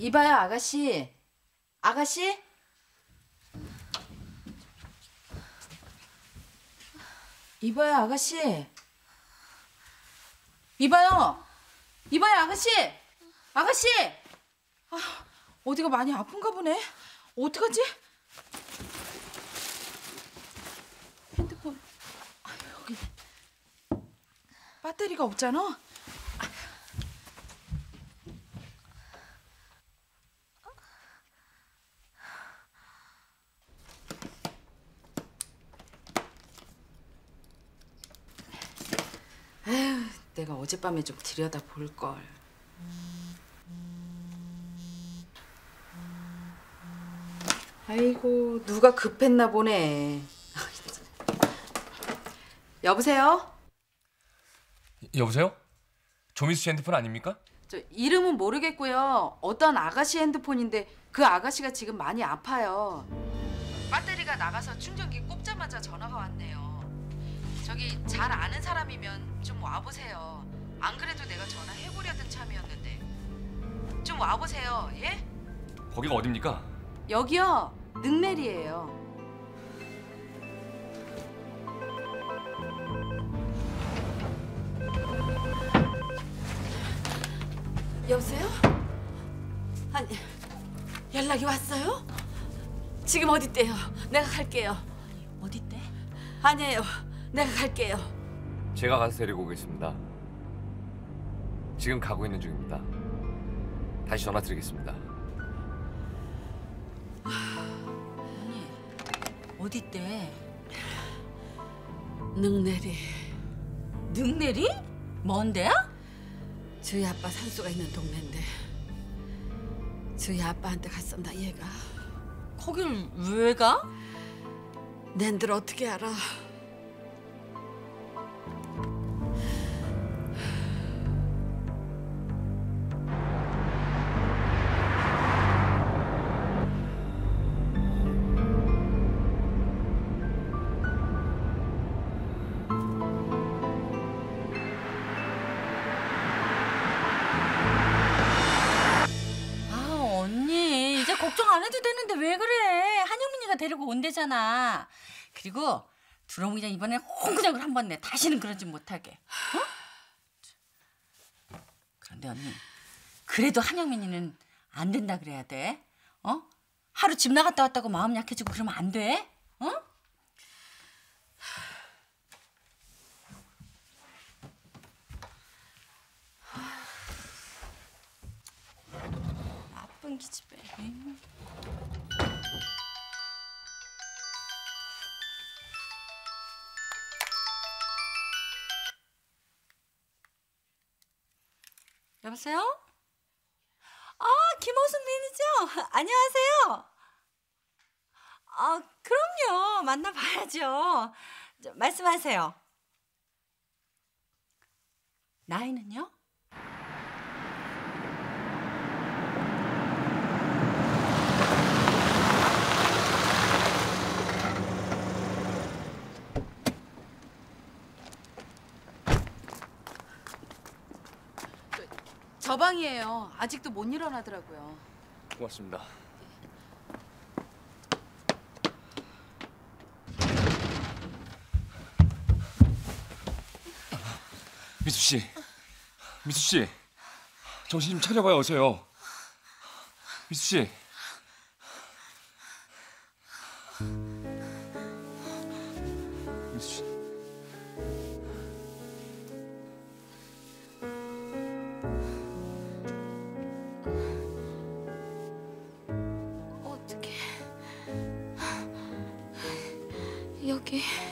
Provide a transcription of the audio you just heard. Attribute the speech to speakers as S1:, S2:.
S1: 이봐요 아가씨. 아가씨? 이봐요 아가씨. 이봐요. 이봐요 아가씨. 아가씨. 아, 어디가 많이 아픈가 보네. 어떡하지? 핸드폰. 아, 여기. 배터리가 없잖아. 에휴, 내가 어젯밤에 좀 들여다 볼 걸. 아이고, 누가 급했나 보네. 여보세요?
S2: 여보세요? 조미수 씨 핸드폰 아닙니까?
S1: 저 이름은 모르겠고요. 어떤 아가씨 핸드폰인데 그 아가씨가 지금 많이 아파요. 배터리가 나가서 충전기 꼽자마자 전화가 왔네요. 저기 잘 아는 사람이면 좀 와보세요. 안 그래도 내가 전화해보려던 참이었는데 좀 와보세요. 예?
S2: 거기가 어딥니까?
S1: 여기요. 능내리예요.
S3: 여보세요? 아니 연락이 왔어요? 지금 어디 있대요? 내가 갈게요. 어디 있대? 아니에요. 내가 갈게요.
S2: 제가 가서 데리고 오겠습니다. 지금 가고 있는 중입니다. 다시 전화 드리겠습니다.
S4: 어디 있대?
S3: 능내리
S4: 능내리? 뭔데야?
S3: 주희 아빠 산소가 있는 동네인데 주희 아빠한테 갔었나 얘가
S4: 거길 왜 가?
S3: 낸들 어떻게 알아?
S4: 아 걱정 안 해도 되는데 왜 그래? 한영민이가 데리고 온대잖아. 그리고 두렁이 장 이번에 홍구장을 한 번 내. 다시는 그러지 못하게. 어? 그런데 언니 그래도 한영민이는 안 된다 그래야 돼. 어? 하루 집 나갔다 왔다고 마음 약해지고 그러면 안 돼. 어? 나쁜 기집애. 여보세요? 아, 김호순 매니저. 안녕하세요. 아, 그럼요. 만나봐야죠. 저, 말씀하세요. 나이는요?
S1: 저 방이에요. 아직도 못 일어나더라고요.
S2: 고맙습니다. 미수 씨, 미수 씨, 정신 좀 차려봐요 어서요. 미수 씨. 미수 씨.
S3: 어떻게 여기